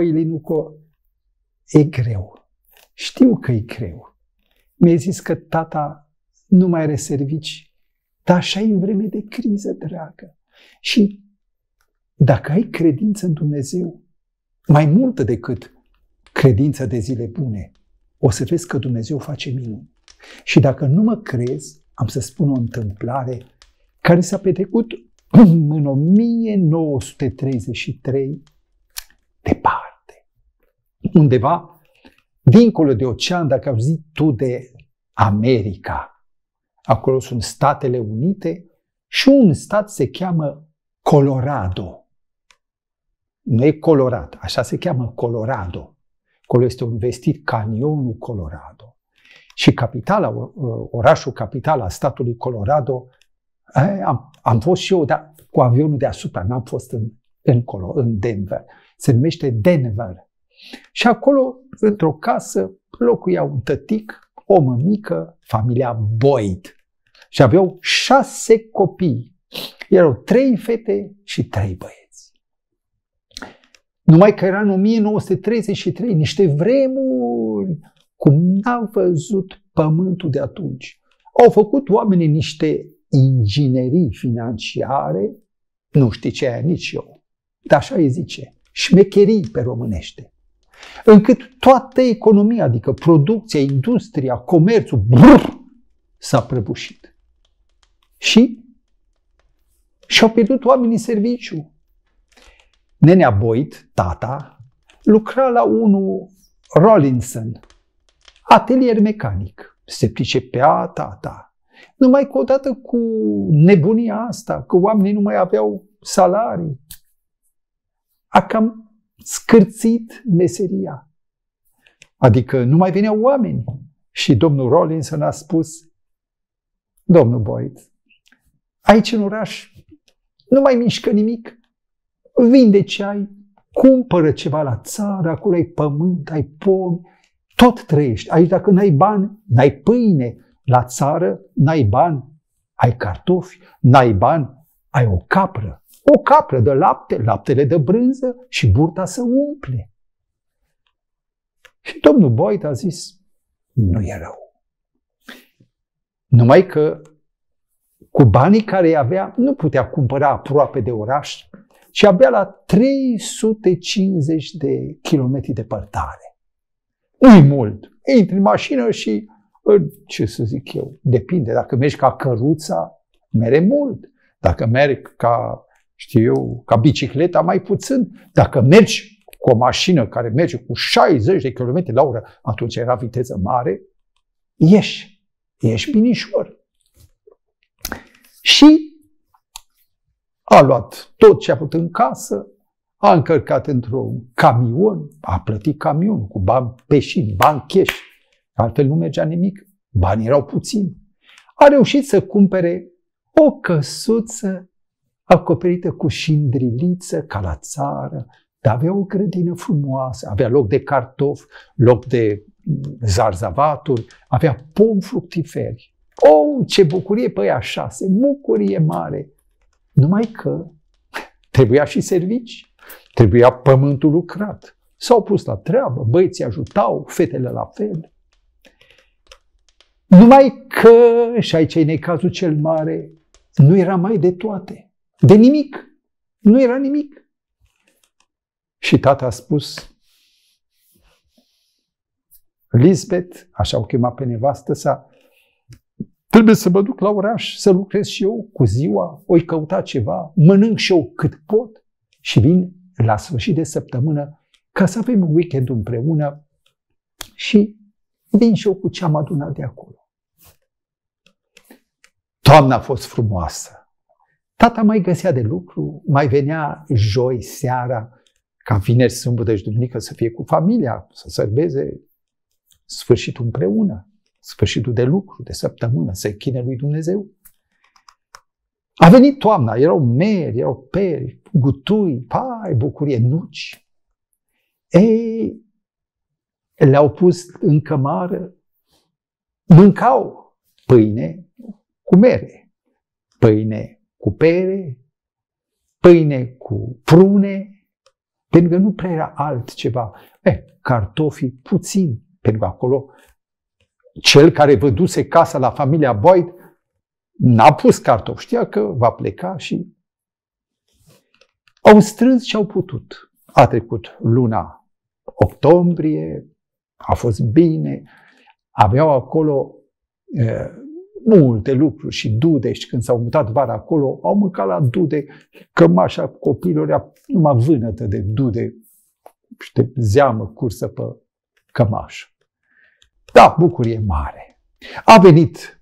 Elinuco, Elinuco, e greu. Știu că e greu. Mi-a zis că tata nu mai are servici. Dar așa e în vreme de criză, dragă. Și dacă ai credință în Dumnezeu, mai multă decât credința de zile bune, o să vezi că Dumnezeu face minuni. Și dacă nu mă crezi, am să spun o întâmplare care s-a petrecut în 1933 departe. Undeva, dincolo de ocean, dacă au zis tu de America, acolo sunt Statele Unite și un stat se cheamă Colorado. Nu e Colorado, așa se cheamă Colorado. Acolo este un vestit canionul Colorado. Și capitala, orașul capital al statului Colorado, am, am fost și eu dar cu avionul deasupra, n-am fost în, în, Colo, în Denver. Se numește Denver. Și acolo, într-o casă, locuia un tătic, o mămică, familia Boyd. Și aveau șase copii. Erau trei fete și trei băieți. Numai că era în 1933, niște vremuri cum n-am văzut pământul de atunci. Au făcut oamenii niște inginerii financiare, nu știi ce aia nici eu, dar așa îi zice, șmecherii pe românește. Încât toată economia, adică producția, industria, comerțul, brr, s-a prăbușit. Și și-au pierdut oamenii serviciu. Nenea Boyd, tata, lucra la unul Rollinson, atelier mecanic. Se pricepea tata. Numai că odată cu nebunia asta, că oamenii nu mai aveau salarii, a cam scârțit meseria. Adică nu mai veneau oameni. Și domnul Rollinson a spus, domnul Boyd, aici în oraș nu mai mișcă nimic, vinde ce ai, cumpără ceva la țară, acolo ai pământ, ai pomi, tot trăiești. Aici dacă n-ai bani, n-ai pâine. La țară n-ai bani, ai cartofi, n-ai bani, ai o capră. O capră de lapte, laptele de brânză și burta să umple. Și domnul Boyd a zis, nu e rău. Numai că cu banii care îi avea, nu putea cumpăra aproape de oraș, ci abia la 350 de kilometri departare. Nu-i mult. Intri în mașină și, ce să zic eu, depinde. Dacă mergi ca căruța, mere mult. Dacă mergi ca, știu eu, ca bicicleta, mai puțin. Dacă mergi cu o mașină care merge cu 60 de km la oră, atunci era viteză mare, ieși. Ieși binișor. Și a luat tot ce a putut în casă, a încărcat într-un camion, a plătit camionul cu bani peșini, bani cash, altfel nu mergea nimic, banii erau puțini. A reușit să cumpere o căsuță acoperită cu șindriliță, ca la țară, dar avea o grădină frumoasă, avea loc de cartofi, loc de zarzavaturi, avea pom fructiferi. Oh, ce bucurie pe ea șase, bucurie mare! Numai că trebuia și servici, trebuia pământul lucrat. S-au pus la treabă, băieții ajutau, fetele la fel. Numai că, și aici e necazul cel mare, nu era mai de toate. De nimic. Nu era nimic. Și tata a spus, Lisbeth, așa o chema pe nevastă sa, Trebuie să mă duc la oraș, să lucrez și eu cu ziua, oi căuta ceva, mănânc și eu cât pot și vin la sfârșit de săptămână ca să avem un weekend împreună și vin și eu cu ce am adunat de acolo. Toamna a fost frumoasă. Tata mai găsea de lucru, mai venea joi seara, ca vineri, sâmbătă și duminică să fie cu familia, să sărbeze sfârșitul împreună sfârșitul de lucru, de săptămână, să chine lui Dumnezeu. A venit toamna, erau meri, erau peri, gutui, pai, bucurie, nuci. Ei, le-au pus în cămară, mâncau pâine cu mere, pâine cu pere, pâine cu prune, Pentru că nu prea era altceva. Eh, cartofii puțin, pentru că acolo cel care văduse casa la familia Boyd n-a pus cartofi. Știa că va pleca și au strâns ce au putut. A trecut luna octombrie, a fost bine, aveau acolo e, multe lucruri și dude și când s-au mutat vara acolo, au mâncat la dude cămașa copilor, era numai vânătă de dude și de zeamă cursă pe cămașă. Da, bucurie mare. A venit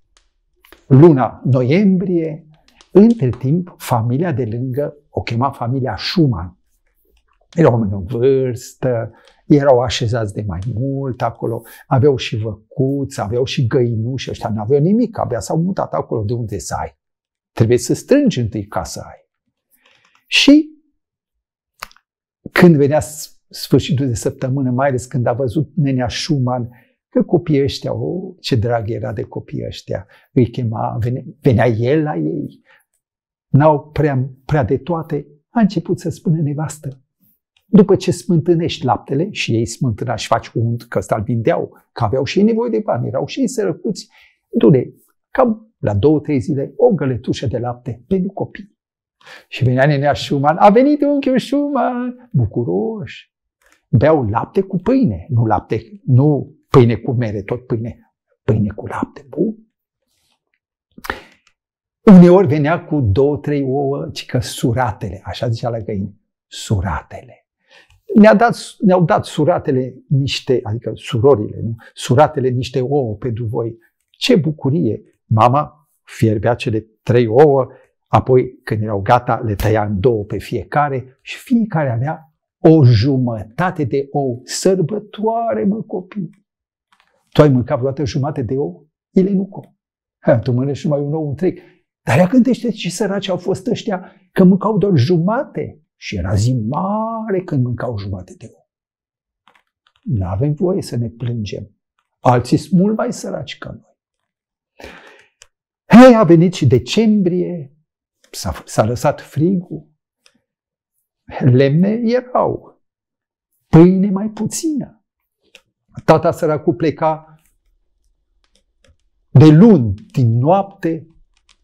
luna noiembrie, între timp, familia de lângă, o chema familia Schumann. Erau oameni în vârstă, erau așezați de mai mult acolo, aveau și văcuți, aveau și găinuși, ăștia nu aveau nimic, abia s-au mutat acolo de unde să ai. Trebuie să strângi întâi ca să ai. Și când venea sfârșitul de săptămână, mai ales când a văzut nenea Schumann că copiii ăștia, oh, ce drag era de copiii ăștia, îi chema, venea, venea el la ei, n-au prea, prea de toate, a început să spună nevastă, după ce smântânești laptele și ei smântâna și faci unt, că ăsta îl vindeau, că aveau și ei nevoie de bani, erau și ei sărăcuți, du-le, cam la două, trei zile, o găletușă de lapte pentru copii. Și venea nenea Schumann, a venit unchiul Schumann, bucuroși. Beau lapte cu pâine, nu lapte, nu pâine cu mere, tot pâine, pâine cu lapte, bun. Uneori venea cu două, trei ouă, ci că suratele, așa zicea la găini, suratele. Ne-a dat, ne-au dat suratele niște, adică surorile, nu? suratele niște ouă pentru voi. Ce bucurie! Mama fierbea cele trei ouă, apoi când erau gata le tăia în două pe fiecare și fiecare avea o jumătate de ou. Sărbătoare, mă, copii! Tu ai mâncat vreodată jumătate de ou? Ele nu co. Ha, tu mănânci numai un ou întreg. Dar ea gândește ce săraci au fost ăștia că mâncau doar jumate. Și era zi mare când mâncau jumate de ou. Nu avem voie să ne plângem. Alții sunt mult mai săraci ca noi. Hei, a venit și decembrie, s-a, s-a lăsat frigul, lemne erau, pâine mai puțină. Tata săracul pleca de luni, din noapte,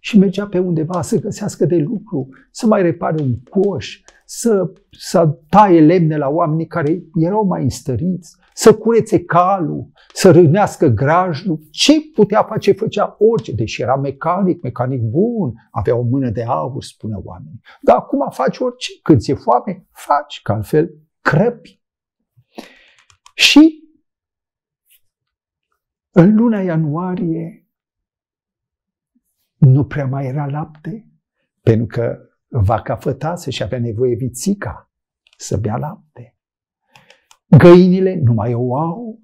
și mergea pe undeva să găsească de lucru, să mai repare un coș, să, să taie lemne la oamenii care erau mai înstăriți, să curețe calul, să rânească grajul. Ce putea face? Făcea orice, deși era mecanic, mecanic bun, avea o mână de aur, spune oamenii. Dar acum faci orice. Când ți-e foame, faci, că altfel crăpi. Și în luna ianuarie nu prea mai era lapte, pentru că vaca fătase și avea nevoie vițica să bea lapte. Găinile nu mai o au.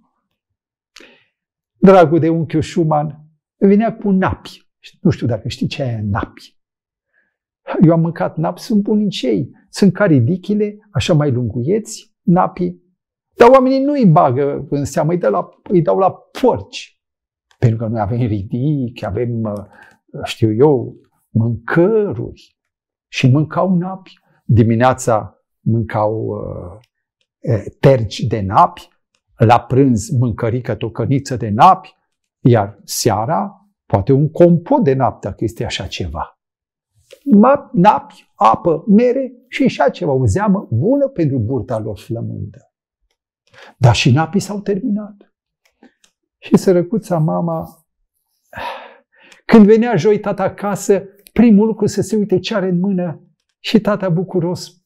Dragul de unchiul Schumann venea cu napi. Nu știu dacă știi ce e napi. Eu am mâncat napi, sunt bunicei. Sunt caridichile, așa mai lunguieți, napi. Dar oamenii nu îi bagă în seamă, îi, dă la, îi dau la porci. Pentru că noi avem ridic, avem, știu eu, mâncăruri și mâncau napi. Dimineața mâncau uh, terci de napi, la prânz mâncărică tocăniță de napi, iar seara poate un compot de napi, dacă este așa ceva. Napi, apă, mere și așa ceva, o zeamă bună pentru burta lor flămândă. Dar și napii s-au terminat. Și sărăcuța mama, când venea joi tata acasă, primul lucru să se uite ce are în mână și tata bucuros,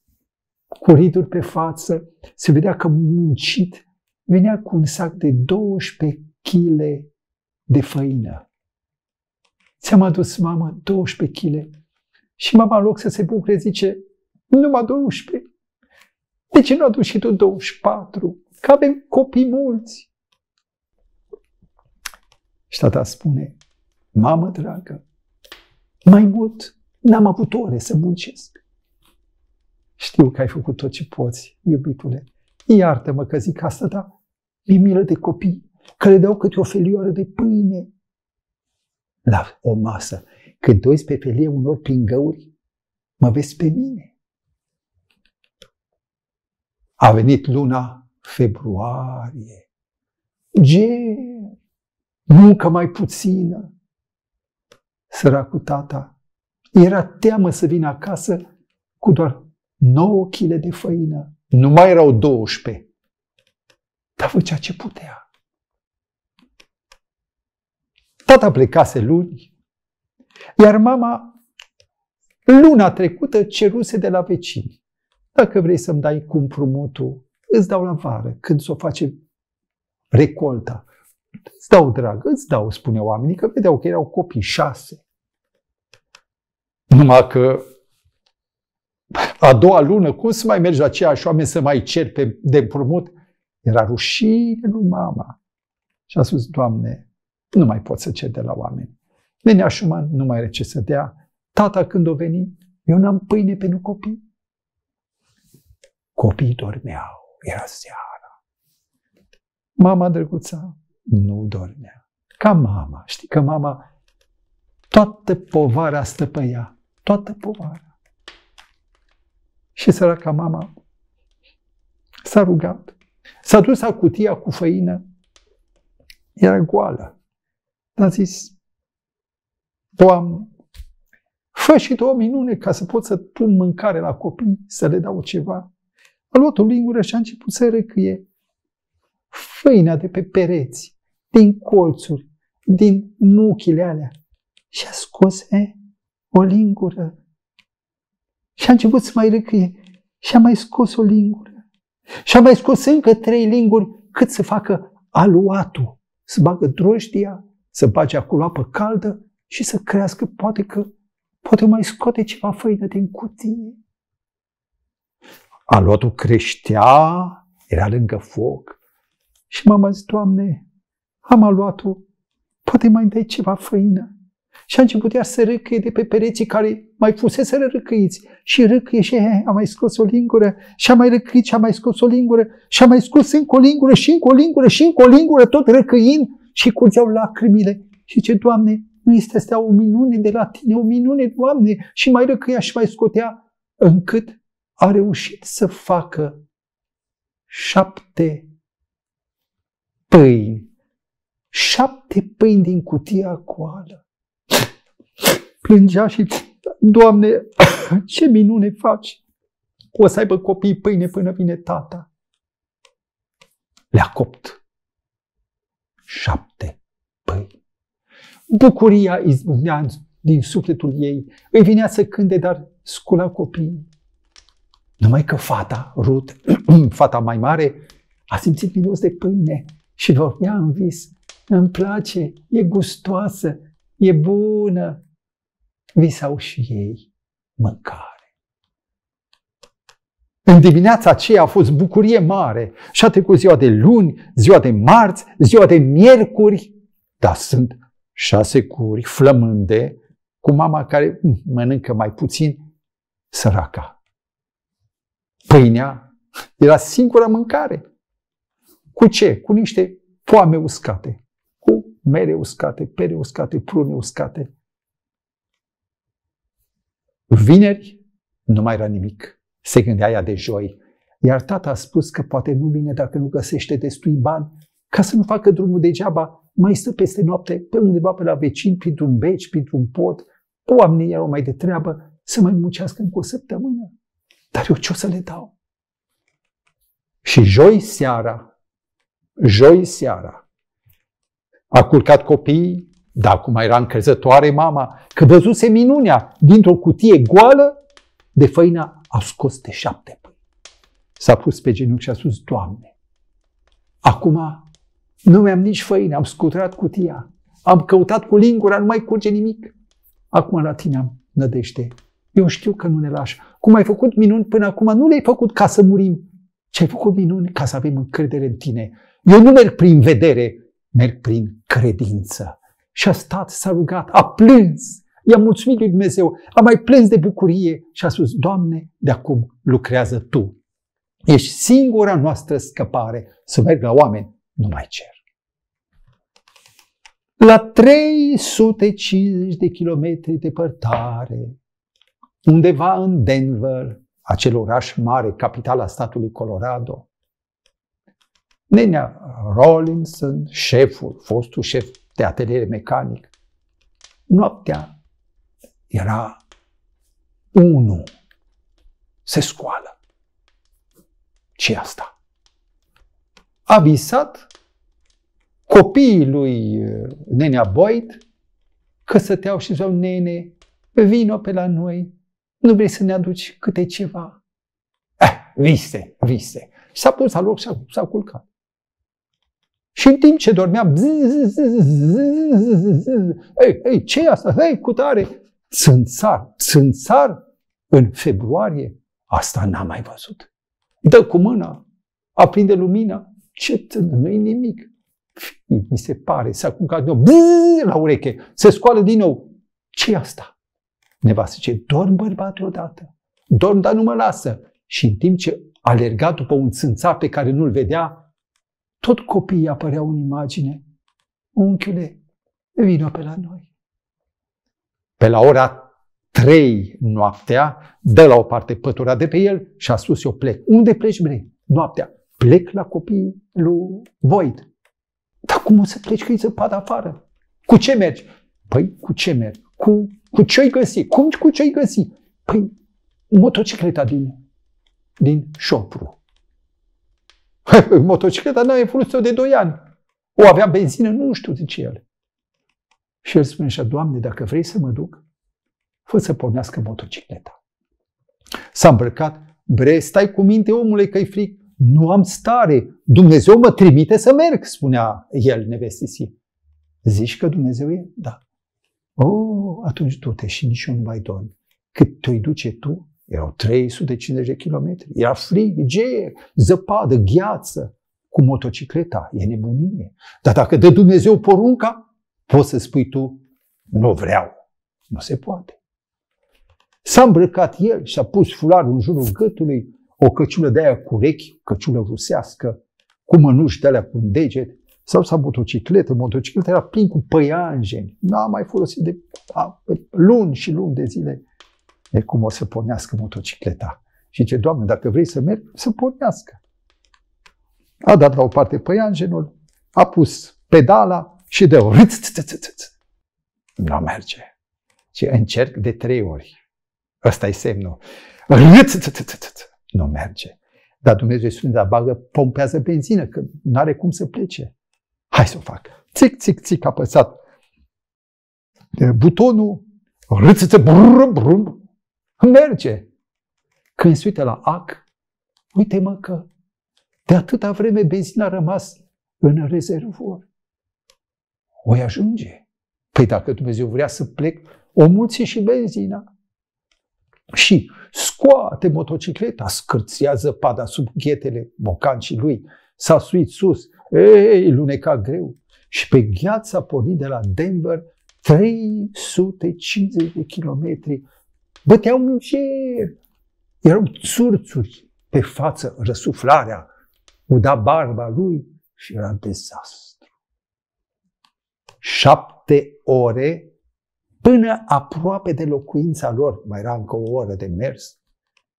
cu riduri pe față, se vedea că muncit, venea cu un sac de 12 kg de făină. Ți-am adus, mamă, 12 kg. Și mama, în loc să se bucure, zice, numai 12. De ce nu aduci și tu 24? Că avem copii mulți. Și tata spune, mamă dragă, mai mult, n-am avut ore să muncesc. Știu că ai făcut tot ce poți, iubitule. Iartă-mă că zic asta, dar mi milă de copii, că le dau câte o felioară de pâine. La o masă, când te uiți pe felie unor prin găuri, mă vezi pe mine. A venit luna februarie. Ge, muncă mai puțină. Săracul tata era teamă să vină acasă cu doar 9 kg de făină. Nu mai erau 12. Dar făcea ce putea. Tata plecase luni, iar mama luna trecută ceruse de la vecini. Dacă vrei să-mi dai cu împrumutul, îți dau la vară, când s-o face recolta. Îți dau drag, îți dau, spune oamenii, că vedeau că erau copii șase. Numai că a doua lună, cum să mai mergi la aceiași oameni să mai cer pe, de împrumut? Era rușine lui mama. Și a spus, Doamne, nu mai pot să cer de la oameni. Venea Șuman, nu mai are ce să dea. Tata când o veni, eu n-am pâine pentru copii. Copiii dormeau, era seara. Mama drăguța nu dormea. Ca mama. Știi că mama toată povara stă pe ea. Toată povara. Și săraca mama s-a rugat. S-a dus la cutia cu făină. Era goală. Dar a zis, Doamne, fă și tu o minune ca să pot să pun mâncare la copii, să le dau ceva. A luat o lingură și a început să răcâie făina de pe pereți, din colțuri, din nuchile alea. Și a scos e, o lingură. Și a început să mai răcâie. Și a mai scos o lingură. Și a mai scos încă trei linguri cât să facă aluatul. Să bagă drojdia, să bage acolo apă caldă și să crească. Poate că poate mai scoate ceva făină din cutie. Aluatul creștea, era lângă foc. Și mama zis, Doamne, am aluatul, poate mai dai ceva făină. Și a început iar să râcăie de pe pereții care mai fusese râcăiți. Și râcăie și he, a mai scos o lingură, și a mai râcăit și a mai scos o lingură, și a mai scos încă o lingură, și încă o lingură, și încă o lingură, tot râcăind și curgeau lacrimile. Și ce, Doamne, nu este asta o minune de la tine, o minune, Doamne, și mai râcăia și mai scotea, încât a reușit să facă șapte pâini, șapte pâini din cutia coală plângea și, Doamne, ce minune faci! O să aibă copii pâine până vine tata. Le-a copt. Șapte pâini. Bucuria izbucnea din sufletul ei. Îi vinea să cânte, dar scula copiii. Numai că fata, Ruth, fata mai mare, a simțit miros de pâine și vorbea în vis. Îmi place, e gustoasă, e bună, visau și ei mâncare. În dimineața aceea a fost bucurie mare și a trecut ziua de luni, ziua de marți, ziua de miercuri, dar sunt șase curi flămânde cu mama care mănâncă mai puțin, săraca. Pâinea era singura mâncare. Cu ce? Cu niște foame uscate, cu mere uscate, pere uscate, prune uscate. Vineri nu mai era nimic. Se gândea ea de joi. Iar tata a spus că poate nu vine dacă nu găsește destui bani ca să nu facă drumul degeaba. Mai stă peste noapte pe undeva pe la vecin, printr-un beci, printr-un pod. Oamenii erau mai de treabă să mai muncească încă o săptămână. Dar eu ce o să le dau? Și joi seara, joi seara, a culcat copiii, dar acum era încrezătoare mama că văzuse minunea dintr-o cutie goală de făină a scos de șapte pâini. S-a pus pe genunchi și a spus, Doamne, acum nu mi-am nici făină, am scuturat cutia, am căutat cu lingura, nu mai curge nimic. Acum la tine am nădește. Eu știu că nu ne lași. Cum ai făcut minuni până acum, nu le-ai făcut ca să murim, ci ai făcut minuni ca să avem încredere în tine. Eu nu merg prin vedere, merg prin credință. Și a stat, s-a rugat, a plâns, i-a mulțumit lui Dumnezeu, a mai plâns de bucurie și a spus, Doamne, de acum lucrează Tu. Ești singura noastră scăpare. Să merg la oameni, nu mai cer. La 350 de kilometri departare, undeva în Denver, acel oraș mare, capitala statului Colorado. Nenea Rawlinson, șeful, fostul șef de atelier mecanic, noaptea era unu, se scoală. ce asta? A visat copiii lui uh, nenea Boyd că stăteau și ziceau, nene, vino pe la noi, nu vrei să ne aduci câte ceva? Eh, vise, vise. Și s-a pus la loc și s-a, s-a culcat. Și în timp ce dormeam, ei, ei, ce e asta? Ei, cu tare! Țânțar, țânțar în februarie, asta n-am mai văzut. Dă cu mâna, aprinde lumina, ce nu-i nimic. Mi se pare, s-a culcat din nou, la ureche, se scoală din nou. ce e asta? Nevastă zice, dorm bărbat odată, dorm, dar nu mă lasă. Și în timp ce alerga după un țânțar pe care nu-l vedea, tot copiii apăreau în imagine. Unchiule, vină pe la noi. Pe la ora trei noaptea, dă la o parte pătura de pe el și a spus, eu plec. Unde pleci, bre? Noaptea. Plec la copiii lui Void. Dar cum o să pleci că e zăpadă afară? Cu ce mergi? Păi, cu ce mergi? Cu, cu ce-ai găsit? Cum cu ce-ai găsit? Păi, motocicleta din, din șopru. Motocicleta n-a folosit-o de 2 ani. O avea benzină? Nu știu, zice el. Și el spune așa, Doamne, dacă vrei să mă duc, fă să pornească motocicleta. S-a îmbrăcat, bre, stai cu minte, omule, că-i fric. Nu am stare. Dumnezeu mă trimite să merg, spunea el nevestisi. Zici că Dumnezeu e? Da. Oh, atunci du-te și nici eu nu mai dorm. Cât te-o duce tu, erau 350 de kilometri. Era frig, ger, zăpadă, gheață. Cu motocicleta e nebunie. Dar dacă dă Dumnezeu porunca, poți să spui tu, nu vreau. Nu se poate. S-a îmbrăcat el și a pus fularul în jurul gâtului, o căciulă de aia cu rechi, căciulă rusească, cu mănuși de alea cu un deget, sau s-a motocicletă. Motocicleta era plin cu păianjeni. N-a mai folosit de a, luni și luni de zile de cum o să pornească motocicleta. Și ce Doamne, dacă vrei să mergi, să pornească. A dat la o parte păianjenul, a pus pedala și de o Nu merge. Și încerc de trei ori. Ăsta e semnul. Nu merge. Dar Dumnezeu îi spune, dar bagă, pompează benzină, că nu are cum să plece. Hai să o fac. Țic, țic, țic, apăsat butonul, râțăță, brr, brr, merge. Când se uită la ac, uite-mă că de atâta vreme benzina a rămas în rezervor. O ajunge. Păi dacă Dumnezeu vrea să plec, o mulți și benzina și scoate motocicleta, scârțează pada sub ghetele bocancii lui, s-a suit sus, ei, luneca greu. Și pe gheață a pornit de la Denver 350 de kilometri. Băteau în cer. Erau țurțuri pe față, răsuflarea, uda barba lui și era dezastru. Șapte ore până aproape de locuința lor. Mai era încă o oră de mers.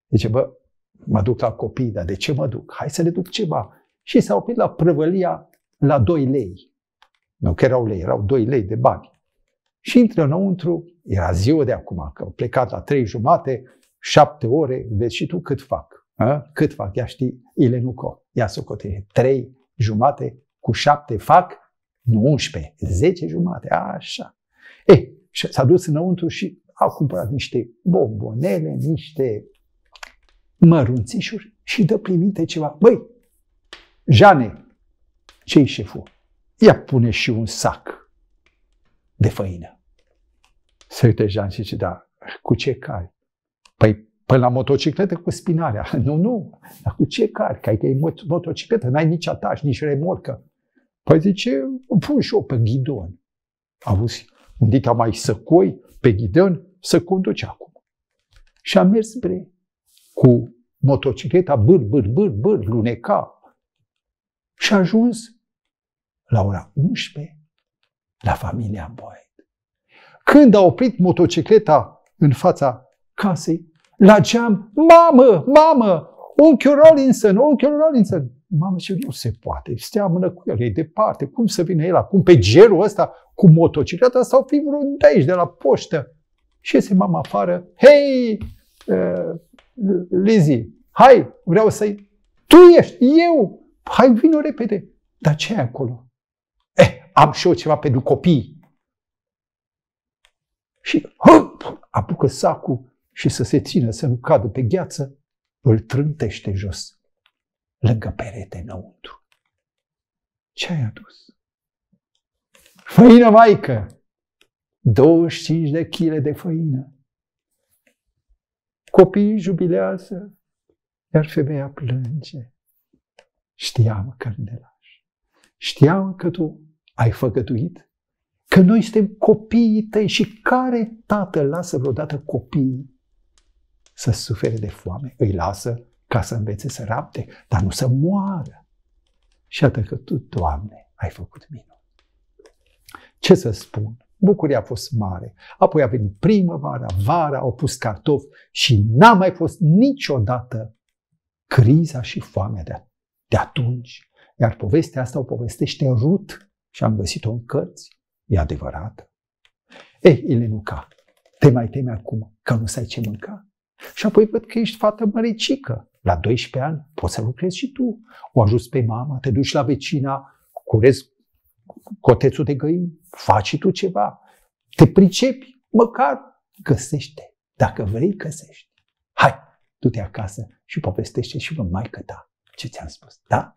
Zice, bă, mă duc la copii, dar de ce mă duc? Hai să le duc ceva. Și s-a oprit la prăvălia la 2 lei. Nu că erau lei, erau 2 lei de bani. Și intră înăuntru, era ziua de acum, că au plecat la 3 jumate, 7 ore, vezi și tu cât fac. A? Cât fac? Ia știi, Ilenuco, ia socotire. 3 jumate cu 7 fac, nu 11, 10 jumate, așa. E, și s-a dus înăuntru și a cumpărat niște bombonele, niște mărunțișuri și dă primite ceva. Băi, Jane, ce-i șeful? Ia pune și un sac de făină. Se uite Jean și zice, da, cu ce cari? Păi până la motocicletă cu spinarea. Nu, nu, dar cu ce cari? Că ai motocicletă, n-ai nici ataș, nici remorcă. Păi zice, pun și eu pe ghidon. Auzi, un dita mai săcoi pe ghidon să conduce acum. Și am mers spre cu motocicleta bâr, bâr, bâr, bâr, luneca. Și a ajuns la ora 11 la familia Boyd. Când a oprit motocicleta în fața casei, la geam, mamă, mamă, unchiul Rollinson, unchiul Rollinson. Mamă, ce nu se poate, seamănă cu el, e departe, cum să vină el acum pe gerul ăsta cu motocicleta sau fi vreun de aici, de la poștă. Și iese mama afară, hei, uh, Lizzie, hai, vreau să-i... Tu ești, eu, hai, vină repede. Dar ce e acolo? Eh, am și eu ceva pentru copii. Și hop, apucă sacul și să se țină, să nu cadă pe gheață, îl trântește jos, lângă perete înăuntru. Ce ai adus? Făină maică! 25 de kg de făină. Copiii jubilează, iar femeia plânge. Știam că nu ne lași. Știam că tu ai făgăduit că noi suntem copiii tăi și care tată lasă vreodată copiii să sufere de foame? Îi lasă ca să învețe să rapte, dar nu să moară. Și atât că tu, Doamne, ai făcut minuni. Ce să spun? Bucuria a fost mare. Apoi a venit primăvara, vara, au pus cartofi și n-a mai fost niciodată criza și foamea de, de atunci. Iar povestea asta o povestește Rut și am găsit-o în cărți. E adevărată. Ei, Ilenuca, te mai temi acum că nu să ai ce mânca? Și apoi văd că ești fată măricică. La 12 ani poți să lucrezi și tu. O ajuți pe mama, te duci la vecina, curezi cotețul de găini, faci tu ceva. Te pricepi, măcar găsește. Dacă vrei, găsești. Hai, du-te acasă și povestește și vă maică ta ce ți-am spus. Da?